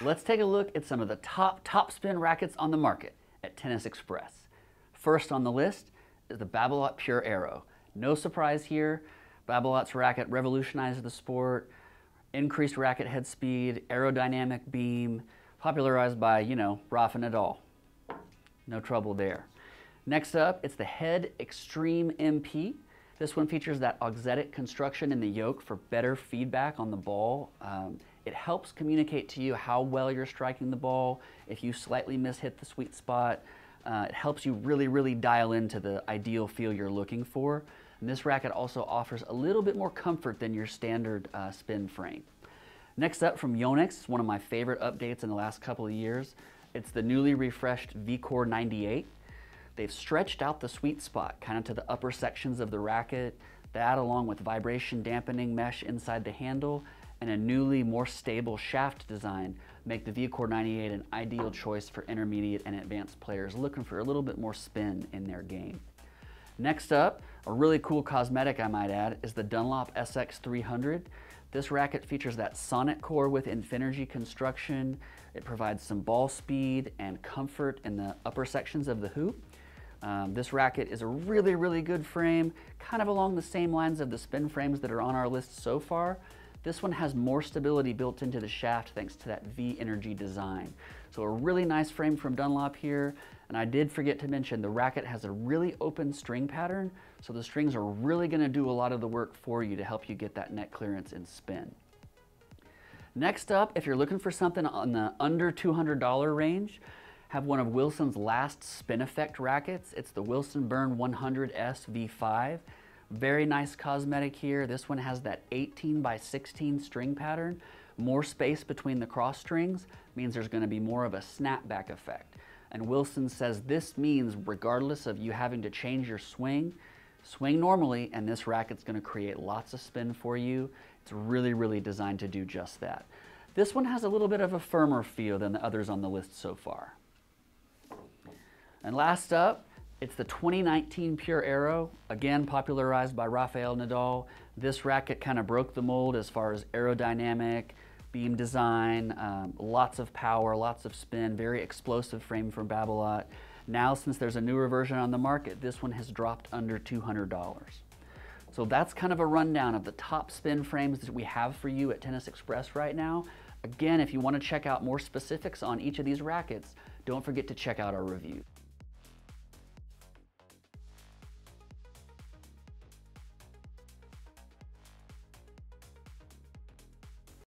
Let's take a look at some of the top top spin rackets on the market at Tennis Express. First on the list is the Babolat Pure Aero. No surprise here, Babolat's racket revolutionized the sport, increased racket head speed, aerodynamic beam, popularized by, you know, Rafa Nadal. No trouble there. Next up, it's the Head Extreme MP. This one features that auxetic construction in the yoke for better feedback on the ball. Um, it helps communicate to you how well you're striking the ball. If you slightly mishit the sweet spot, uh, it helps you really, really dial into the ideal feel you're looking for. And this racket also offers a little bit more comfort than your standard uh, spin frame. Next up from Yonex, one of my favorite updates in the last couple of years. It's the newly refreshed VCore 98. They've stretched out the sweet spot kind of to the upper sections of the racket. That along with vibration dampening mesh inside the handle and a newly more stable shaft design make the VCore 98 an ideal choice for intermediate and advanced players looking for a little bit more spin in their game. Next up, a really cool cosmetic I might add, is the Dunlop SX300. This racket features that sonic core with Infinergy construction. It provides some ball speed and comfort in the upper sections of the hoop. Um, this racket is a really, really good frame, kind of along the same lines of the spin frames that are on our list so far. This one has more stability built into the shaft thanks to that V-Energy design. So a really nice frame from Dunlop here. And I did forget to mention the racket has a really open string pattern. So the strings are really gonna do a lot of the work for you to help you get that net clearance and spin. Next up, if you're looking for something on the under $200 range, have one of Wilson's last spin effect rackets. It's the Wilson Burn 100S V5. Very nice cosmetic here. This one has that 18 by 16 string pattern. More space between the cross strings means there's gonna be more of a snapback effect. And Wilson says this means regardless of you having to change your swing, swing normally and this racket's gonna create lots of spin for you. It's really, really designed to do just that. This one has a little bit of a firmer feel than the others on the list so far. And last up, it's the 2019 Pure Aero, again popularized by Rafael Nadal. This racket kind of broke the mold as far as aerodynamic, beam design, um, lots of power, lots of spin, very explosive frame from Babolat. Now, since there's a newer version on the market, this one has dropped under $200. So that's kind of a rundown of the top spin frames that we have for you at Tennis Express right now. Again, if you want to check out more specifics on each of these rackets, don't forget to check out our review.